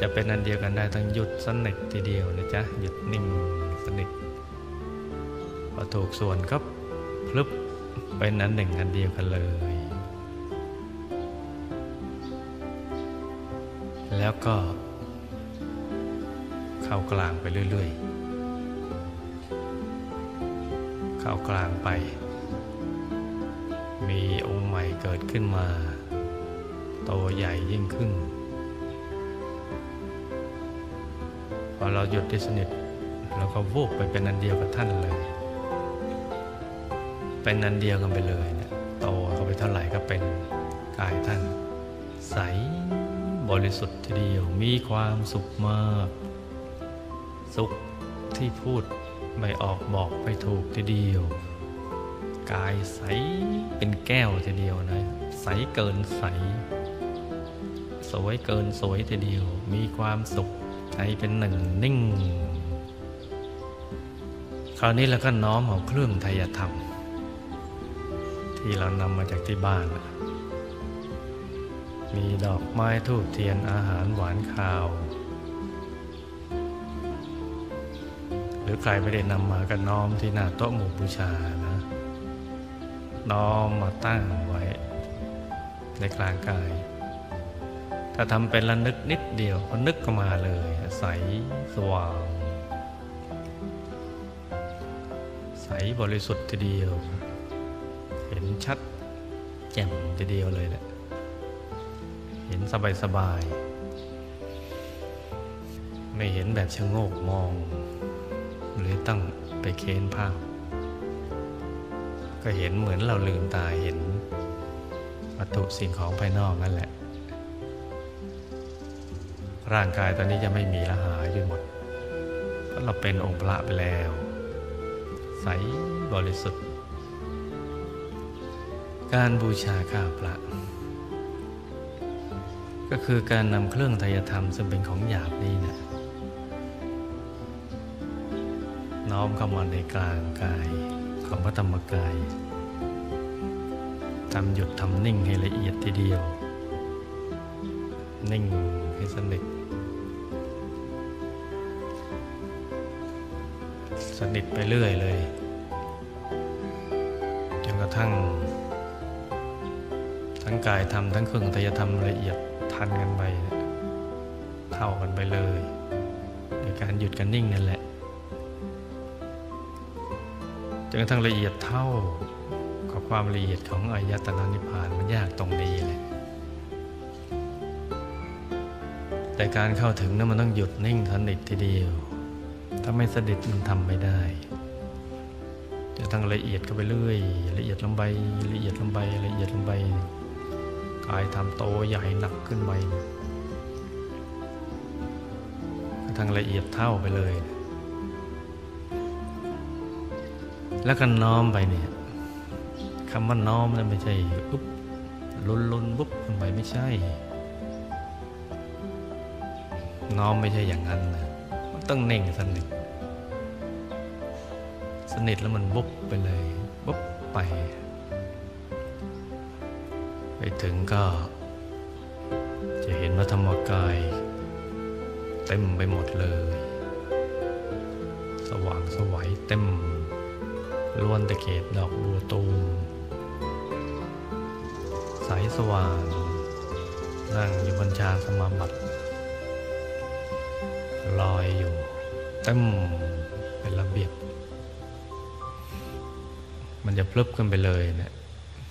จะเป็นอันเดียวกันได้ต้องหยุดสนิททีเดียวนะจ๊ะหยุดนิ่งสนิทพอถูกส่วนก็พลึบเป็นอันหนึ่งอันเดียวกันเลย แล้วก็ เข้ากลางไปเรื่อยๆ เข้ากลางไป เกิดขึ้นมา โตใหญ่ยิ่งขึ้น พอเราหยุดที่สนิทเราก็วูบไปเป็นอันเดียวกับท่านเลย เป็นอันเดียวกันไปเลยเนี่ยโตเข้าไปเท่าไหร่ก็เป็นกายท่าน ใสบริสุทธิ์ทีเดียวมีความสุขมาก สุขที่พูดไม่ออกบอกไม่ถูกทีเดียว กายใสเป็นแก้วทีเดียวนะ ใสเกินใส สวยเกินสวยทีเดียว มีความสุขใจเป็นหนึ่งนิ่ง คราวนี้เราก็น้อมเอาเครื่องไทยธรรม ที่เรานำมาจากที่บ้าน มีดอกไม้ทูบเทียนอาหารหวานข้าว หรือใครไม่ได้นำมาก็น้อมที่หน้าโต๊ะหมู่บูชานะ น้อมมาตั้งไว้ ในกลางกาย ถ้าทำเป็นระนึกนิดเดียวก็นึกก็มาเลย ใสสว่าง ใสบริสุทธิ์ทีเดียว เห็นชัดแจ่มทีเดียวเลยแหละ เห็นสบายสบายไม่เห็นแบบชะโงกมอง หรือตั้งไปเค้นภาพ ก็เห็นเหมือนเราลืมตาเห็น วัตถุสิ่งของภายนอกนั่นแหละ ร่างกายตอนนี้จะไม่มีละหายไปหมด เพราะเราเป็นองค์พระไปแล้ว ใสบริสุทธิ์ การบูชาข้าพระก็คือการนำเครื่องไตยธรรมซึ่งเป็นของหยาบนี้เนะี่ยน้อมเข้ามาในกลางกาย ของพระธรรมกายทำหยุดทำนิ่งให้ละเอียดทีเดียว นิ่งให้สนิทสนิทไปเรื่อยเลยจนกระทั่ง ทั้งกายทำทั้งเครื่องทยธรรมละเอียดทันกันไปเท่ากันไปเลยในการหยุดกันนิ่งนั่นแหละ นกระทั่งละเอียดเท่ากับความละเอียดของอายตนะนิพพานมันยากตรงนี้แหละแต่การเข้าถึงนั้นมันต้องหยุดนิ่งสนิททีเดียว ถ้าไม่สนิทมันทำไม่ได้ จะทั้งละเอียดก็ไปเรื่อย ละเอียดลงไปละเอียดลงไปละเอียดลงไปกายทำโตใหญ่หนักขึ้นไปทั้งละเอียดเท่าไปเลย แล้วก็น้อมไปเนี่ยคำว่าน้อมนั้นไม่ใช่อุ๊บลุนลุนบุ๊บขึ้นไปไม่ใช่ น้อมไม่ใช่อย่างนั้นนะมันต้องเน่งสนิทสนิทแล้วมันบุ๊บไปเลยบุ๊บไป ไปถึงก็ จะเห็นพระธรรมกาย เต็มไปหมดเลย สว่างสวัยเต็ม ล้วนตะเกตดอกบัวตูมใสสว่าง นั่งอยู่บนชาสมาบัติลอยอยู่เต็มเป็นระเบียบ มันจะพลึบขึ้นไปเลยเนะี่ย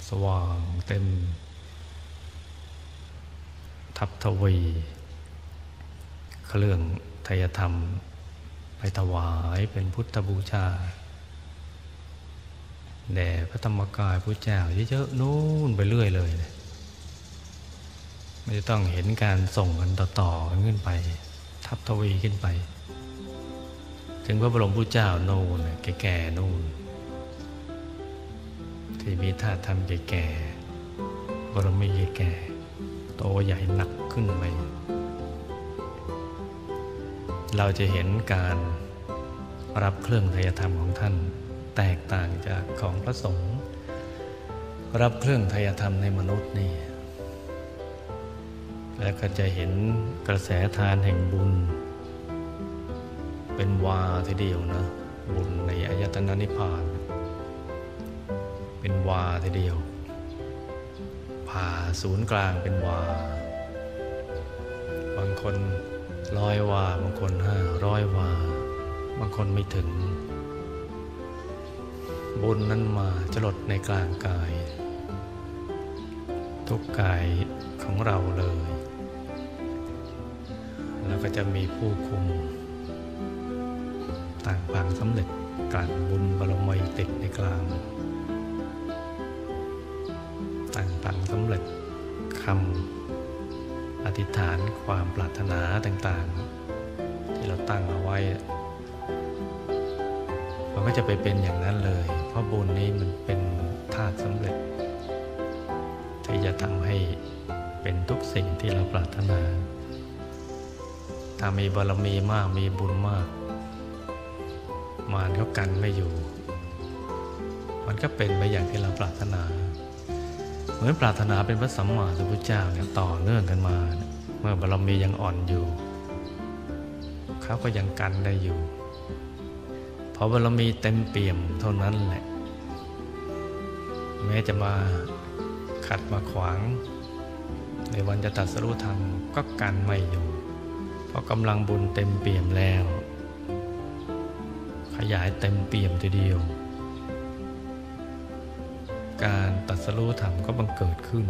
สว่างเต็ม ทับทวี เครื่องทยธรรม ไปถวายเป็นพุทธบูชา แด่พระธรรมกายพระเจ้าเยอะๆนู่นไปเรื่อยเลยไม่ต้องเห็นการส่งกันต่อๆกันขึ้นไป ทับทวีขึ้นไป ถึงพระบรมพุทธเจ้าโน่นแก่ๆนู่นที่มีท่าทำแก่ๆบรมีแก่โตใหญ่หนักขึ้นไปเราจะเห็นการรับเครื่องทายธรรมของท่าน แตกต่างจากของพระสงฆ์รับเครื่องทยธรรมในมนุษย์นี่แล้วก็จะเห็นกระแสทานแห่งบุญ เป็นวาทีเดียวนะ บุญในอายตนะนิพพาน เป็นวาทีเดียว ผ่าศูนย์กลางเป็นวา บางคนร้อยวา บางคนห้าร้อยวา บางคนไม่ถึง บุญนั้นมาจลดในกลางกาย ทุกกายของเราเลย แล้วก็จะมีผู้คุม ต่างพังสำเร็จการบุญบารมีติดในกลาง ต่างพังสำเร็จคำอธิษฐานความปรารถนาต่างๆ ที่เราตั้งเอาไว้มันก็จะไปเป็นอย่างนั้นเลย ราะบุญนี้มันเป็นธาตุสำเร็จ ที่จะทำให้เป็นทุกสิ่งที่เราปรารถนา ถ้ามีบารมีมากมีบุญมาก มารก็กันไม่อยู่ มันก็เป็นไปอย่างที่เราปรารถนา เหมือนปรารถนาเป็นพระสัมมาสัมพุทธเจ้าเนี่ยต่อเนื่องกันมา เมื่อบารมียังอ่อนอยู่ เขาก็ยังกันได้อยู่ พอบารมีเต็มเปี่ยมเท่านั้นแหละ แม้จะมาขัดมาขวาง ในวันจะตัดสรุธรรมก็กันไม่อยู่ เพราะกำลังบุญเต็มเปี่ยมแล้ว ขยายเต็มเปี่ยมทีเดียว การตัดสรุธรรมก็บังเกิดขึ้น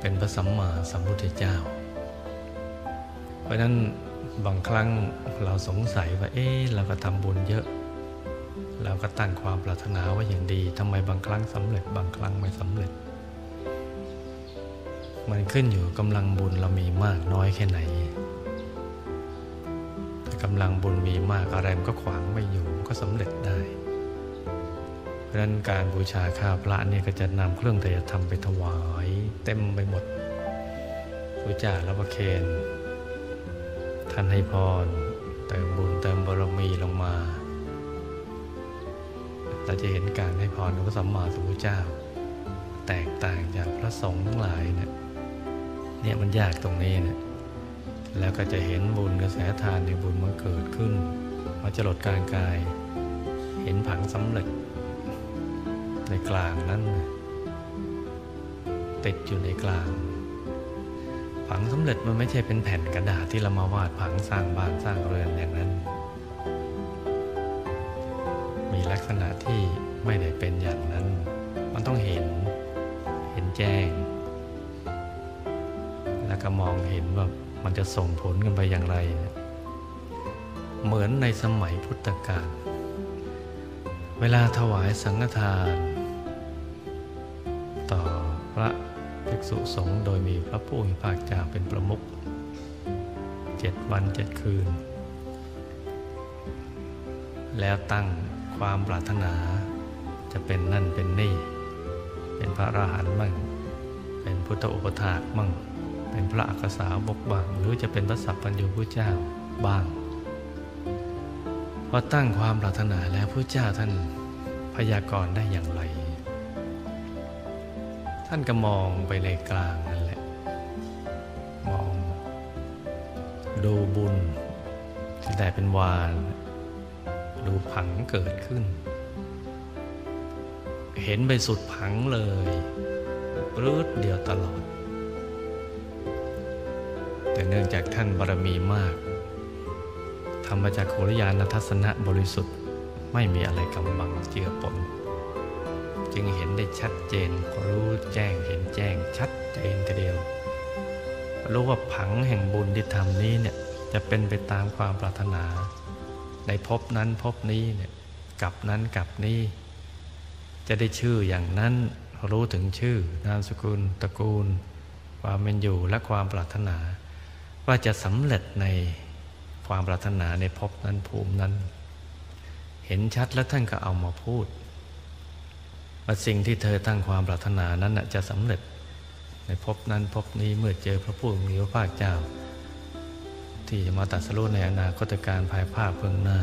เป็นพระสัมมาสัมพุทธเจ้า เพราะนั้น บางครั้งเราสงสัยว่าเอ๊ะเราก็ทำบุญเยอะ เราก็ตั้งความปรารถนาไว้อย่างดีทำไมบางครั้งสำเร็จ บางครั้งไม่สำเร็จ มันขึ้นอยู่กำลังบุญเรามีมากน้อยแค่ไหนกำลังบุญมีมากอะไรมันก็ขวางไม่อยู่ก็สำเร็จได้เพราะนั้นการบูชาข้าพระเนี่ยก็จะนำเครื่องทยธรรมไปถวาย เต็มไปหมดบูชาแล้วประเคน ท่านให้พรเติมบุญเติมบารมีลงมา เราจะเห็นการให้พรของพระสัมมาสัมพุทธเจ้า แตกต่างจากพระสงฆ์ทั้งหลายเนี่ยเนี่ยมันยากตรงนี้เนี่ยแล้วก็จะเห็นบุญกระแสทานในบุญมันเกิดขึ้นมาจลดการกาย เห็นผังสำเร็จ ในกลางนั้น ติดอยู่ในกลาง ผังสำเร็จมันไม่ใช่เป็นแผ่นกระดาษที่เรามาวาดผังสร้างบ้านสร้างเรือนอย่างนั้น มีลักษณะที่ไม่ได้เป็นอย่างนั้น มันต้องเห็น เห็นแจ้ง แล้วก็มองเห็นว่ามันจะส่งผลกันไปอย่างไร เหมือนในสมัยพุทธกาล เวลาถวายสังฆทาน ษุสงฆ์โดยมีพระผู้มีภาคเจ้าเป็นประมุขเจ็ดวันเจ็ดคืน แล้วตั้งความปรารถนาจะเป็นนั่นเป็นนี่ เป็นพระอรหันต์มั่ง เป็นพุทธอุปถากมั่ง เป็นพระอักษาวกบ้าง หรือจะเป็นพระสัพพัญญูผู้เจ้าบ้างพอตั้งความปรารถนาแล้วผู้เจ้าท่านพยากรณ์ได้อย่างไร ท่านก็มองไปในกลางนั่นแหละ มอง ดูบุญที่ได้เป็นวาน ดูผังเกิดขึ้น เห็นไปสุดผังเลยรืดเดียวตลอด แต่เนื่องจากท่านบารมีมากทำมาจากโครยานทัศนะบริสุทธิ์ไม่มีอะไรกำบังเจือปน จึงเห็นได้ชัดเจนรู้แจ้งเห็นแจ้งชัดเจนทีเดียว รู้ว่าผังแห่งบุญที่ทำนี้เนี่ยจะเป็นไปตามความปรารถนา ในภพนั้นภพนี้เนี่ยกับนั้นกับนี้ จะได้ชื่ออย่างนั้นรู้ถึงชื่อนามสกุลตระกูล ความเป็นอยู่และความปรารถนา ว่าจะสำเร็จในความปรารถนาในภพนั้นภูมินั้น เห็นชัดแล้วท่านก็เอามาพูด ว่าสิ่งที่เธอตั้งความปรารถนานั้นจะสำเร็จ ในภพนั้นภพนี้เมื่อเจอพระผู้มีพระภาคเจ้า ที่จะมาตัดสรุในอนาคตการภายภาคเบื้องหน้า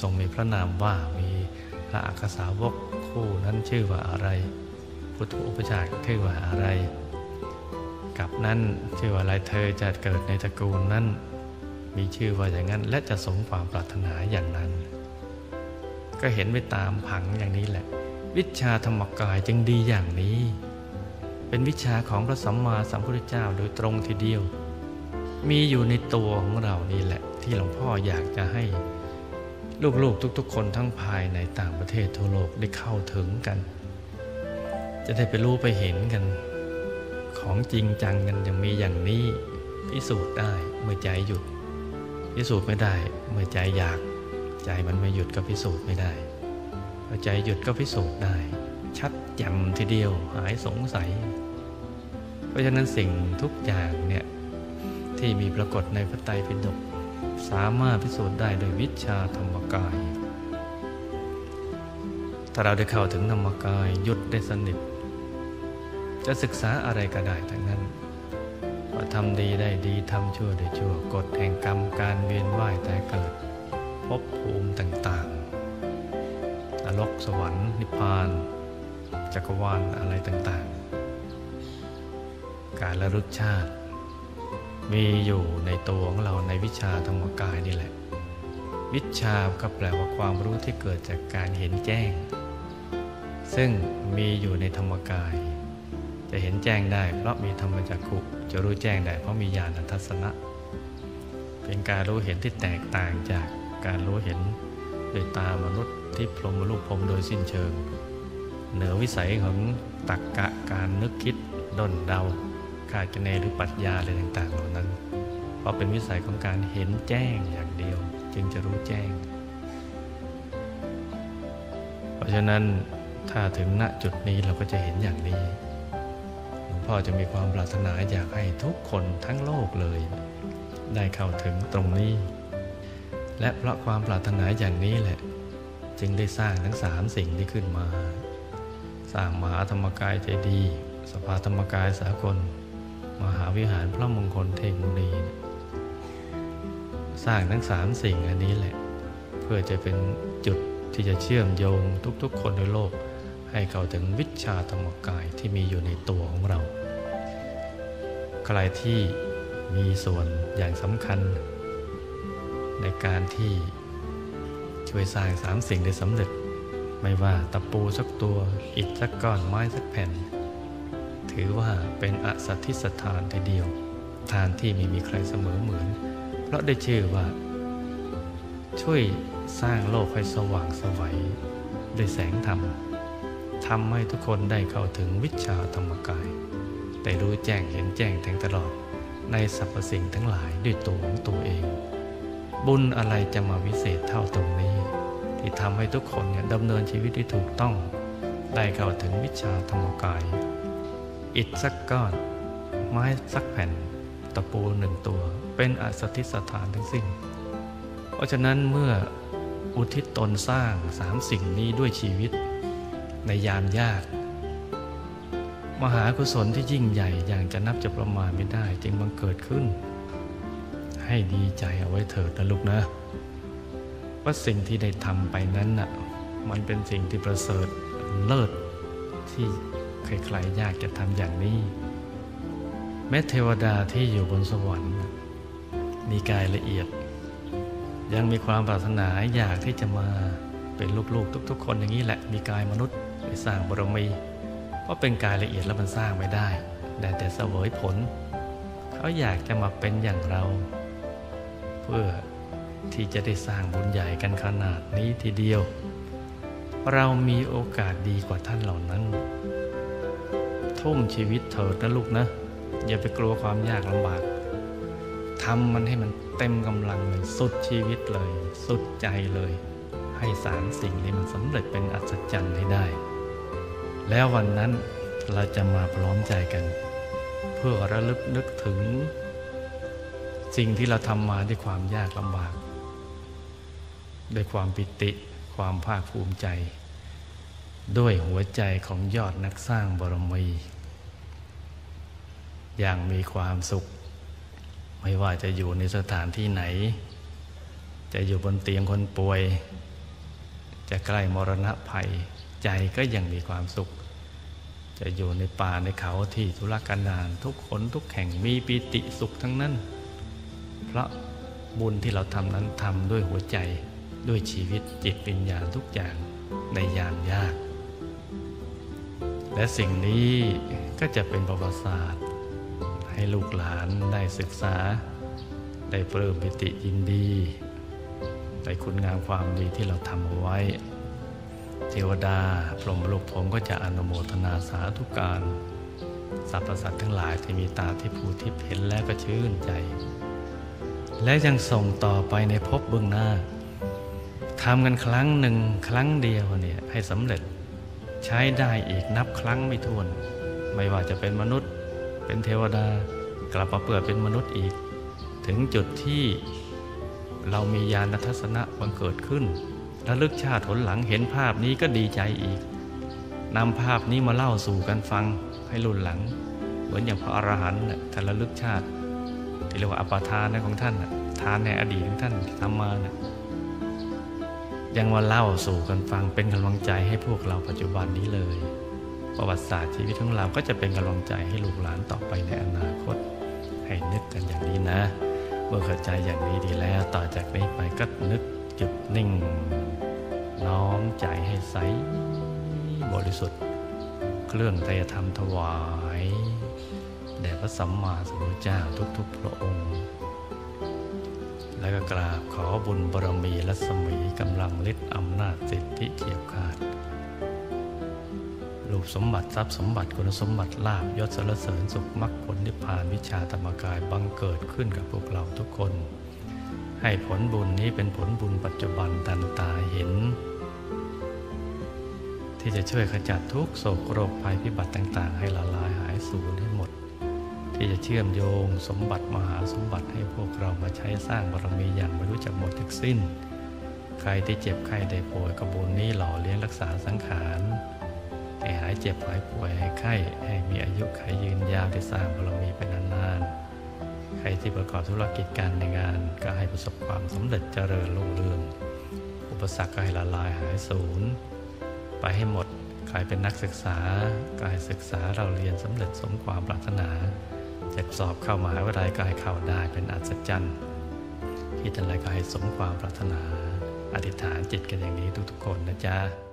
ทรงมีพระนามว่ามีพระอักษาวกคู่นั้นชื่อว่าอะไร พุทธอุปชาชื่อว่าอะไรกับนั้นชื่อว่าอะไรเธอจะเกิดในตระกูลนั้น มีชื่อว่าอย่างนั้นและจะสมความปรารถนาอย่างนั้น ก็เห็นไปตามผังอย่างนี้แหละ วิชาธรรมกายจึงดีอย่างนี้ เป็นวิชาของพระสัมมาสัมพุทธเจ้าโดยตรงทีเดียว มีอยู่ในตัวของเรานี่แหละ ที่หลวงพ่ออยากจะให้ ลูกๆทุกๆ คนทั้งภายในต่างประเทศทั่วโลกได้เข้าถึงกัน จะได้ไปรู้ไปเห็นกัน ของจริงจังกันจะมีอย่างนี้พิสูจน์ได้เมื่อใจหยุดพิสูจน์ไม่ได้เมื่อใจอยาก ใจมันไม่หยุดก็พิสูจน์ไม่ได้ อใจหยุดก็พิสูจน์ได้ ชัดแจ่มทีเดียวหายสงสัย เพราะฉะนั้นสิ่งทุกอย่างเนี่ยที่มีปรากฏในพระไตรปิฎกสามารถพิสูจน์ได้โดยวิชาธรรมกาย ถ้าเราได้เข้าถึงธรรมกายหยุดได้สนิท จะศึกษาอะไรก็ได้ทั้งนั้นว่าทำดีได้ดีทำชั่วได้ชั่วกฎแห่งกรรมการเวียนว่ายแต่เกิดภพภูมิต่างๆ นรกสวรรค์นิพพาน จักรวาลอะไรต่างๆ การระลึกชาติ มีอยู่ในตัวของเราในวิชาธรรมกายนี่แหละ วิชาก็แปลว่าความรู้ที่เกิดจากการเห็นแจ้ง ซึ่งมีอยู่ในธรรมกาย จะเห็นแจ้งได้เพราะมีธรรมจักขุจะรู้แจ้งได้เพราะมีญาณทัศนะ เป็นการรู้เห็นที่แตกต่างจากการรู้เห็นโดยตามนุษย์ ที่พรหมรูปพรมโดยสิ้นเชิง เหนือวิสัยของตักกะการนึกคิดด้นเดาคาดคะเนหรือปรัชญาอะไรต่างๆเหล่านั้น เพราะเป็นวิสัยของการเห็นแจ้งอย่างเดียว จึงจะรู้แจ้ง เพราะฉะนั้นถ้าถึงณจุดนี้เราก็จะเห็นอย่างนี้หลวงพ่อจะมีความปรารถนาอยากให้ทุกคนทั้งโลกเลย ได้เข้าถึงตรงนี้ และเพราะความปรารถนาอย่างนี้แหละ จึงได้สร้างทั้งสามสิ่งที่ขึ้นมา สร้างมหาธรรมกายใจดีสภาธรรมกายสากล มหาวิหารพระมงคลเทงมุนีสร้างทั้งสามสิ่งอันนี้แหละ เพื่อจะเป็นจุดที่จะเชื่อมโยงทุกๆ คนในโลก ให้เข้าถึงวิชาธรรมกายที่มีอยู่ในตัวของเรา ใครที่มีส่วนอย่างสำคัญ ในการที่ ช่วยสร้างสามสิ่งได้สำเร็จ ไม่ว่าตะปูสักตัว อิฐสักก้อนไม้สักแผ่น ถือว่าเป็นอสัตทิสถานทีเดียว ทานที่ไม่มีใครเสมอเหมือน เพราะได้ชื่อว่า ช่วยสร้างโลกให้สว่างสวัยด้วยแสงธรรมทำให้ทุกคนได้เข้าถึงวิชาธรรมกายได้รู้แจ้งเห็นแจ้งแทงตลอดในสรรพสิ่งทั้งหลายด้วยตัวของตัวเอง บุญอะไรจะมาวิเศษเท่าตรงนี้ ที่ทำให้ทุกคนเนี่ยดำเนินชีวิตที่ถูกต้อง ได้เข้าถึงวิชาธรรมกาย อิฐสักก้อน ไม้สักแผ่น ตะปูหนึ่งตัว เป็นอสถิสถานทั้งสิ้น เพราะฉะนั้นเมื่ออุทิศตนสร้างสามสิ่งนี้ด้วยชีวิต ในยามยาก มหากุศลที่ยิ่งใหญ่อย่างจะนับจะประมาณไม่ได้จึงบังเกิดขึ้น ให้ดีใจเอาไว้เถิดนะลูกนะ ว่าสิ่งที่ได้ทำไปนั้นน่ะมันเป็นสิ่งที่ประเสริฐเลิศที่ใครๆยากจะทำอย่างนี้ แม้เทวดาที่อยู่บนสวรรค์มีกายละเอียด ยังมีความปรารถนาอยากที่จะมาเป็นลูกๆทุกๆ คนอย่างนี้แหละมีกายมนุษย์ไปสร้างบารมีเพราะเป็นกายละเอียดแล้วมันสร้างไม่ได้ได้แต่เสวยผล เขาอยากจะมาเป็นอย่างเรา เพื่อที่จะได้สร้างบุญใหญ่กันขนาดนี้ทีเดียว เรามีโอกาสดีกว่าท่านเหล่านั้น ทุ่มชีวิตเถิดนะลูกนะ อย่าไปกลัวความยากลำบากทำมันให้มันเต็มกำลังเลยสุดชีวิตเลย สุดใจเลย ให้สารสิ่งนี้มันสำเร็จเป็นอัศจรรย์ให้ได้ แล้ววันนั้นเราจะมาพร้อมใจกัน เพื่อระลึกนึกถึง สิ่งที่เราทำมาด้วยความยากลำบาก ด้วยความปิติ ความภาคภูมิใจ ด้วยหัวใจของยอดนักสร้างบารมี อย่างมีความสุข ไม่ว่าจะอยู่ในสถานที่ไหน จะอยู่บนเตียงคนป่วย จะใกล้มรณะภัย ใจก็ยังมีความสุขจะอยู่ในป่าในเขาที่ทุรกันดารทุกคนทุกแห่งมีปิติสุขทั้งนั้น เพราะบุญที่เราทำนั้นทำด้วยหัวใจด้วยชีวิตจิตวิญญาณทุกอย่างในยามยาก และสิ่งนี้ก็จะเป็นประวัติศาสตร์ ให้ลูกหลานได้ศึกษา ได้เพิ่มปิติยินดีได้คุณงามความดีที่เราทำเอาไว้ เทวดาพรหมลูกผมก็จะอนุโมทนาสาธุการสรรพสัตว์ทั้งหลายที่มีตาที่ผูทิพย์เห็นแล้วก็ชื่นใจ และยังส่งต่อไปในภพเบื้องหน้าทำกันครั้งหนึ่งครั้งเดียวเนี่ยให้สำเร็จใช้ได้อีกนับครั้งไม่ถ้วน ไม่ว่าจะเป็นมนุษย์ เป็นเทวดา กลับมาเปิดเป็นมนุษย์อีก ถึงจุดที่เรามีญาณทัศนะบังเกิดขึ้นระลึกชาติผลหลังเห็นภาพนี้ก็ดีใจอีกนำภาพนี้มาเล่าสู่กันฟังให้รุ่นหลัง เหมือนอย่างพระอรหันต์ท่านระลึกชาติ ที่เรียกว่าอปทานของท่านทานในอดีตของท่านที่ทำมานะยังมาเล่าสู่กันฟังเป็นกำลังใจให้พวกเราปัจจุบันนี้เลย ประวัติศาสตร์ชีวิตของเราก็จะเป็นกำลังใจให้ลูกหลานต่อไปในอนาคต ให้นึกกันอย่างนี้นะเมื่อเข้าใจอย่างนี้ดีแล้ว ต่อจากนี้ไปก็นึกจุดนิ่ง น้อมใจให้ใสบริสุทธิ์ เครื่องไตรธรรมถวาย แด่พระสัมมาสัมพุทธเจ้าทุกๆพระองค์ และก็กราบขอบุญบารมีและสมีกำลังฤทธิ์อำนาจสิทธิเกียรขาดรูปสมบัติทรัพย์สมบัติคุณสมบัติลาบยศสรรเสริญสุขมรรคผลนิพพานวิชาธรรมกายบังเกิดขึ้นกับพวกเราทุกคน ให้ผลบุญนี้เป็นผลบุญปัจจุบันทันตาเห็น ที่จะช่วยขจัดทุกโศกโรคภัยพิบัติต่าง ๆ ให้ละลายหายสูญให้ ที่จะเชื่อมโยงสมบัติมหาสมบัติให้พวกเรามาใช้สร้างบารมีอย่างไม่รู้จักหมดจากสิ้น ใครที่เจ็บใครได้ป่วยกระบุญนี้หล่อเลี้ยงรักษาสังขารให้หายเจ็บหายป่วยให้ไข้ให้มีอายุขัยยืนยาวได้สร้างบารมีเป็นนานๆ ใครที่ประกอบธุรกิจการในงานก็ให้ประสบความสำเร็จเจริญรุ่งเรือง อุปสรรคก็ให้ละลายหายสูญไปให้หมดใครเป็นนักศึกษาก็ให้ศึกษาเราเรียนสำเร็จสมความปรารถนา จะสอบเข้ามหาวิทยาลัยก็ให้เข้าได้เป็นอัศจรรย์ที่ทอะไรก็ให้สมความปรารถนา อธิษฐานจิตกันอย่างนี้ทุกๆคนนะจ๊ะ